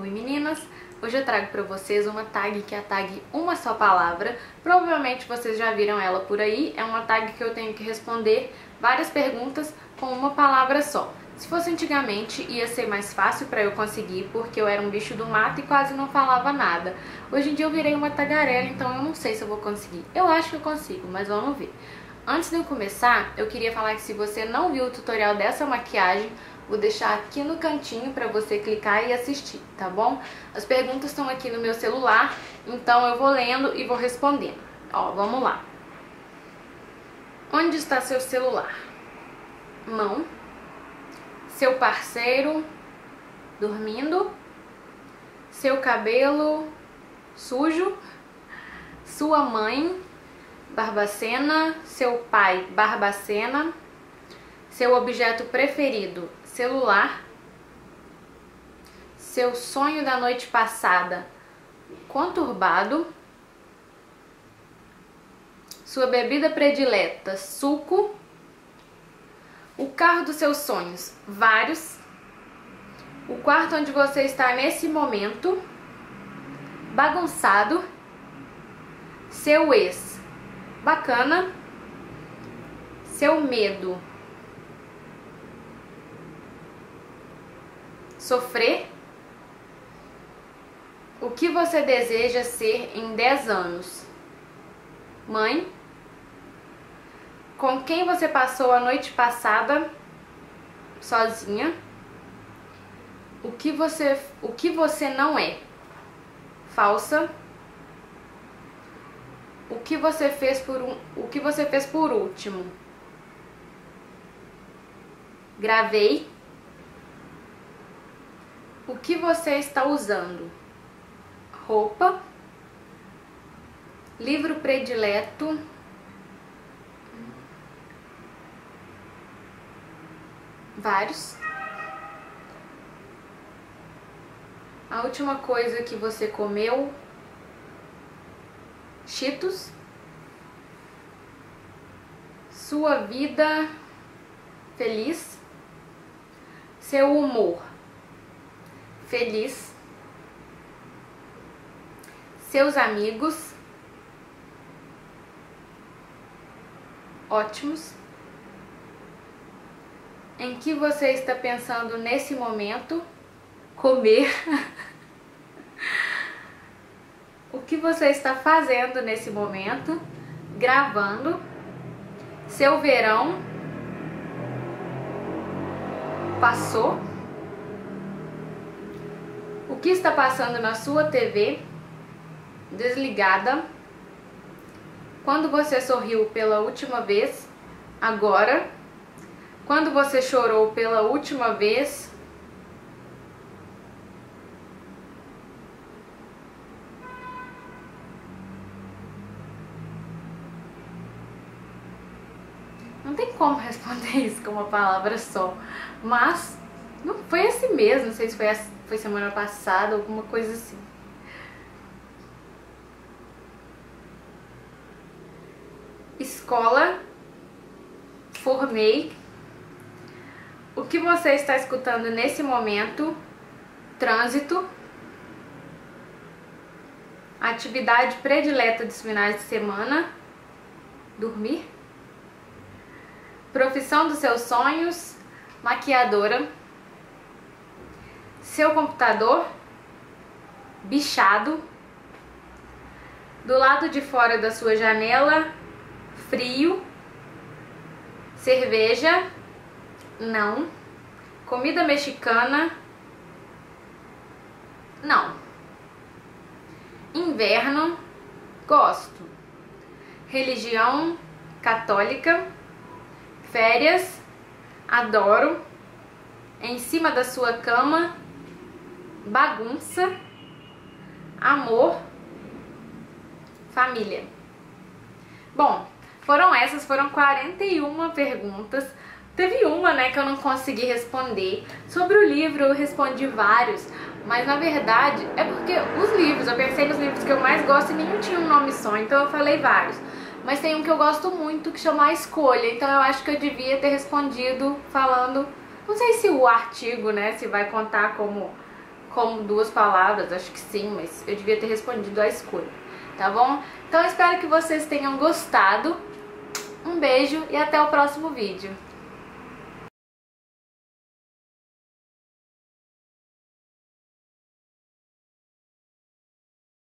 Oi meninas! Hoje eu trago pra vocês uma tag que é a tag Uma Só Palavra. Provavelmente vocês já viram ela por aí. É uma tag que eu tenho que responder várias perguntas com uma palavra só. Se fosse antigamente, ia ser mais fácil pra eu conseguir, porque eu era um bicho do mato e quase não falava nada. Hoje em dia eu virei uma tagarela, então eu não sei se eu vou conseguir. Eu acho que eu consigo, mas vamos ver. Antes de eu começar, eu queria falar que se você não viu o tutorial dessa maquiagem, Vou deixar aqui no cantinho para você clicar e assistir, tá bom? As perguntas estão aqui no meu celular, então eu vou lendo e vou respondendo. Ó, vamos lá. Onde está seu celular? Mão. Seu parceiro dormindo. Seu cabelo sujo. Sua mãe Barbacena. Seu pai Barbacena. Seu objeto preferido celular, seu sonho da noite passada conturbado, sua bebida predileta, suco, o carro dos seus sonhos, vários, o quarto onde você está nesse momento, bagunçado, seu ex, bacana, seu medo, sofrer? O que você deseja ser em 10 anos? Mãe? Com quem você passou a noite passada sozinha? O que você, o que você não é? Falsa? O que você fez por um, o que você fez por último? Gravei o que você está usando? Roupa, livro predileto, vários. A última coisa que você comeu, Cheetos. Sua vida feliz, seu humor feliz, seus amigos. Ótimos, em que você está pensando nesse momento, comer, o que você está fazendo nesse momento, gravando, seu verão. Passou o que está passando na sua TV desligada, quando você sorriu pela última vez, agora, quando você chorou pela última vez, Não tem como responder isso com uma palavra só, mas não foi assim mesmo, não sei se foi foi semana passada, alguma coisa assim. Escola, formei. O que você está escutando nesse momento? Trânsito. Atividade predileta dos finais de semana? Dormir. Profissão dos seus sonhos? Maquiadora seu computador bichado, do lado de fora da sua janela, frio, cerveja, não, comida mexicana, não, inverno, gosto, religião católica, férias, adoro, em cima da sua cama, bagunça, amor, família. Bom, foram essas, foram 41 perguntas. Teve uma, né, que eu não consegui responder. Sobre o livro eu respondi vários, mas na verdade é porque os livros, eu pensei nos livros que eu mais gosto e nenhum tinha um nome só, então eu falei vários. Mas tem um que eu gosto muito que chama A Escolha, então eu acho que eu devia ter respondido falando, não sei se o artigo, né, se vai contar como como duas palavras, acho que sim, mas eu devia ter respondido a escolha, tá bom? Então espero que vocês tenham gostado. Um beijo e até o próximo vídeo.